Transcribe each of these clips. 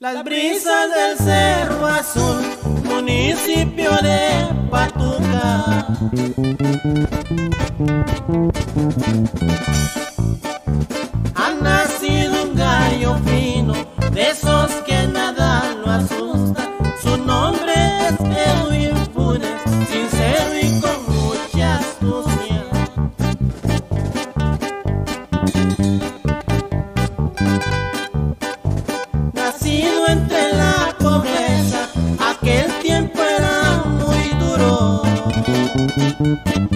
Las brisas del Cerro Azul, municipio de Patuca. Ha nacido un gallo fino, de esos que nada lo asusta. Su nombre es Edwin Música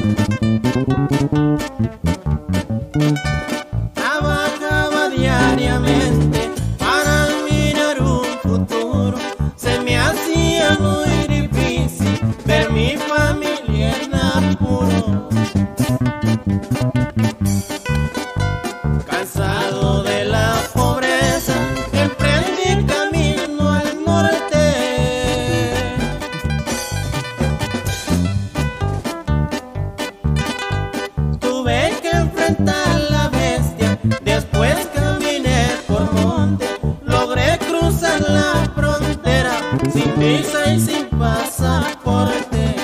sin visa y sin pasaporte.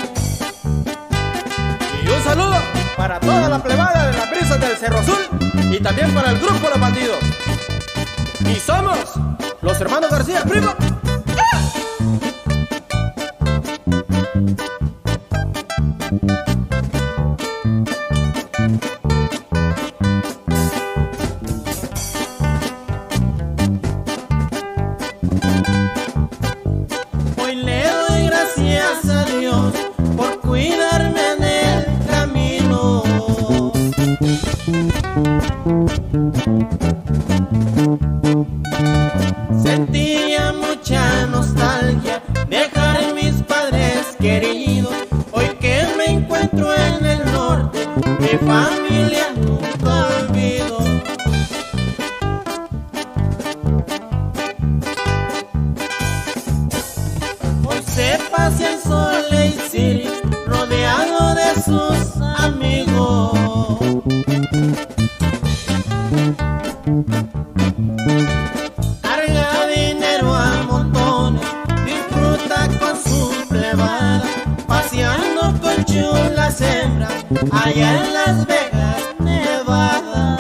Y un saludo para toda la plebada de las brisas del Cerro Azul y también para el grupo Los Bandidos. Y somos los hermanos García, primo. Hoy mi familia nunca olvido. Hoy se pasa en Salt City rodeado de sus amigos. Chulas hembras allá en Las Vegas, Nevada.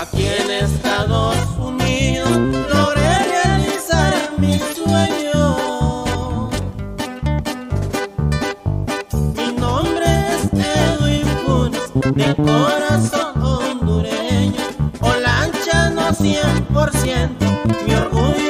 Aquí en Estados Unidos logré realizar mi sueño. Mi nombre es Edwin Funes, de corazón hondureño. Olanchano 100%, mi orgullo.